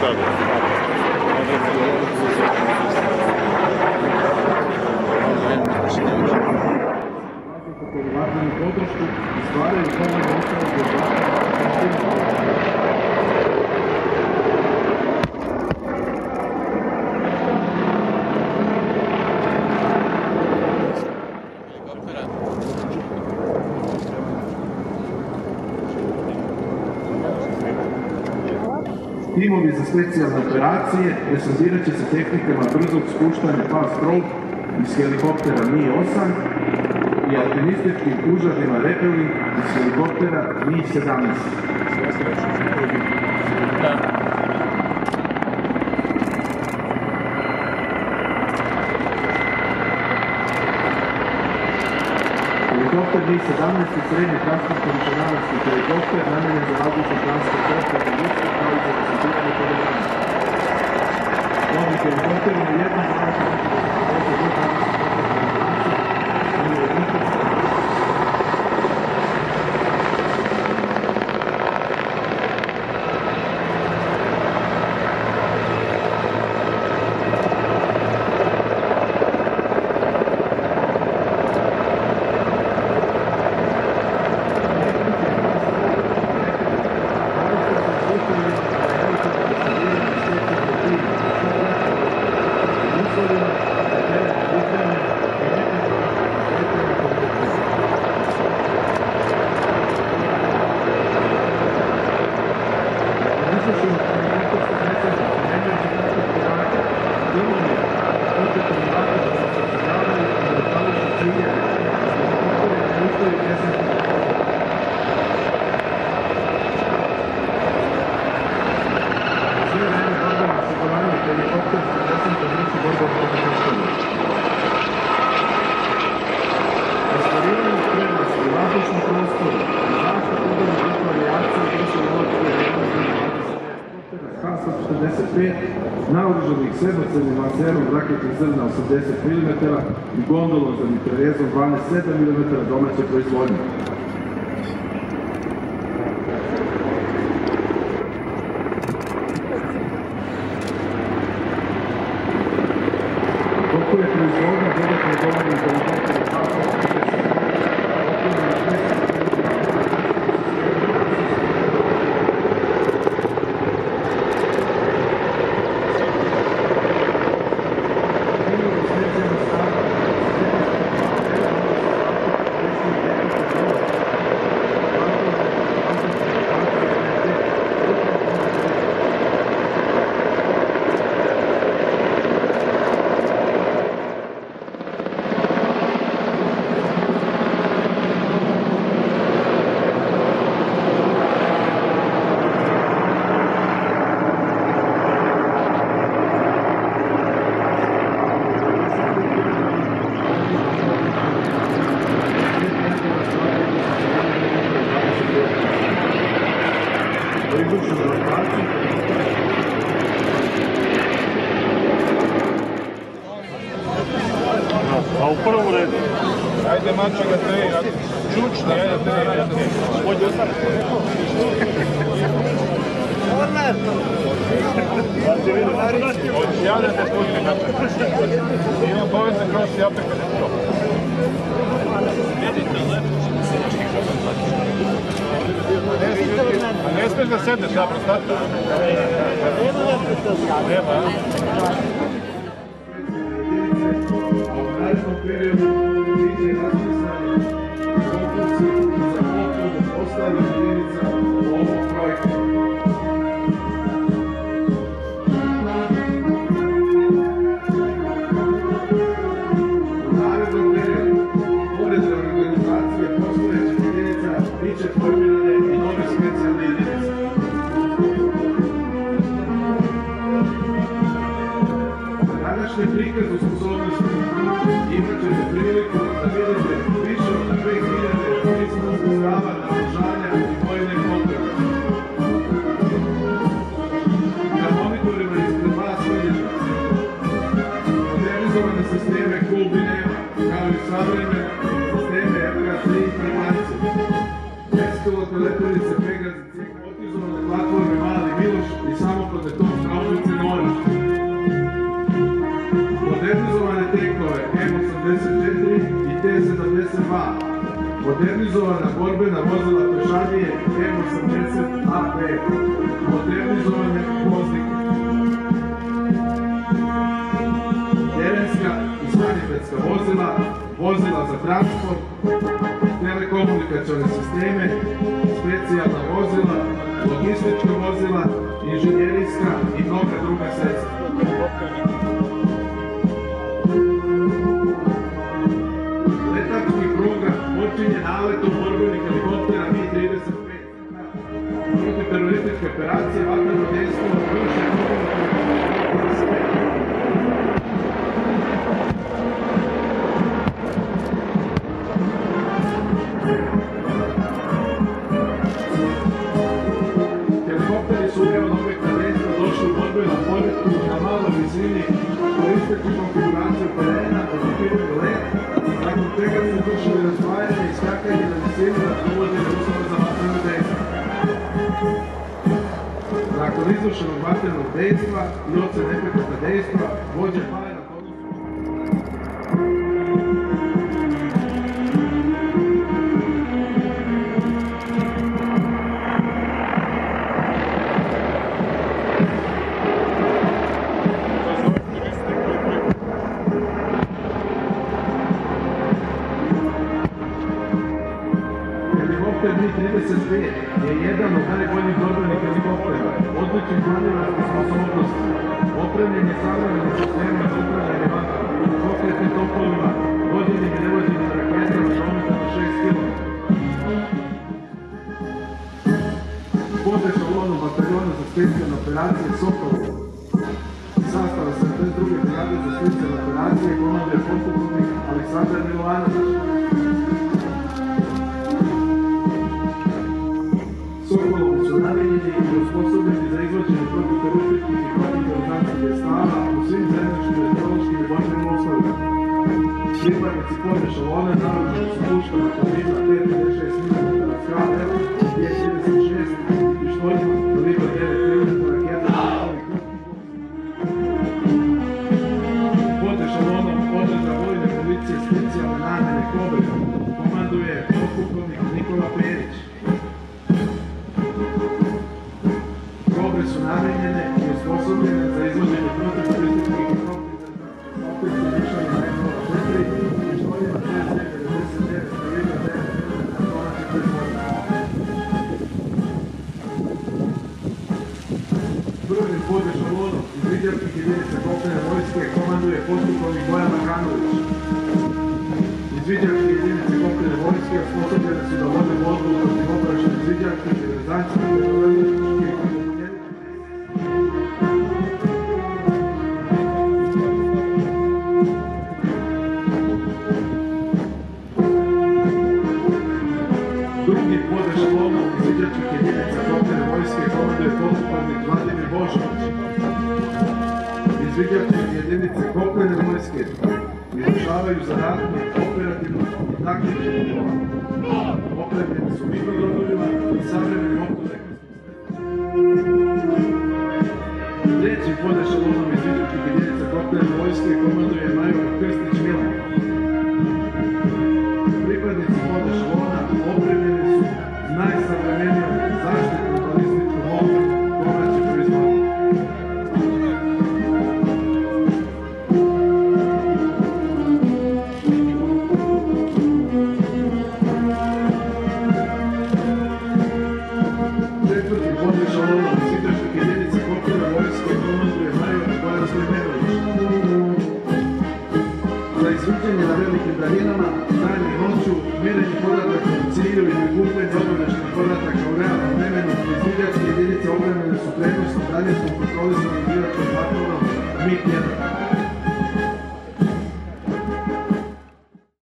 так. Продолжение следует... Timovi za specijalne operacije resondirat će se tehnikama brzog spuštanja fast roll iz helikoptera Mi-8 i alpinističkim užarima Repelling iz helikoptera Mi-17. Helikopter Mi-17 je srednji transportni misionarski helikopter namijenjen za vazdušni transport otpada ljudstva kao i za rezultiranje podobravanja. Novi helikopter je naoruženih sedmocevnim lancerom raketnih zrna 80 mm i gondolom za mitraljezom 12,7 mm domaće proizvodnje. Je dodatno dovoljno A u prvom redu. Ajde mačo ga tri, čučni, ajde tri, ajde tri. Bolje ostane. Hoćeš javljati te pusti napred. Imam povezan kroz japek kad je to. A ne smiješ da sedneš naprosto, stati. Nema, bit će 74 i T-72, modernizovana borbena vozila pešanije M-80 AP modernizovane voznike. Terenska i sanitetska vozila, vozila za transport, telekomunikacione sisteme, specijalna vozila, logistička vozila, inženjerijska i mnoga druga sredstva. Letarski program počinje naletom borbenih helikoptera Mi-35. Protiterorističke operacije vatreno dejstvo vrše Nakon izvršenog vatrenog dejstva i ocene efekata dejstva, vođa podnosi Helikopter Mi-35 je jedan od najboljih borbenih helikoptera, odličnih planiranih sposobnosti, opremljen je savremenim sistemom za upravljanje vatrama, pokretnim topovima, vođenim i nevođenim raketama prometa do 6 km. Pod ešalonom bataljona za specijalne operacije Sokol, sastava 72. brigade za specijalne operacije komanduje postupnik Aleksandar Milovanović. Слепая, споришь, вон она, спушка на Izviđačke jedinice kopnene vojske osposobljene su da vode borbu protiv rezanjskih, terorističkih i pobunjenih Drugi pod ešalonom izviđačkih jedinica kopnene vojske komanduje postupkovnik Vladimir Božović. Izviđačke jedinice kopnene vojske izvršavaju operativno i taktički. Opremljeni su mikrodronovima i savremenim Izviđanje na velikim daljinama, danjem i noću, mirenje podataka u cilju i prikupljanje obaveštenih podataka u realnom vremenu, izviđačke jedinice opremljene su prenosnom daljinskom kontrolisanom izviđačkom platformom MiG-1.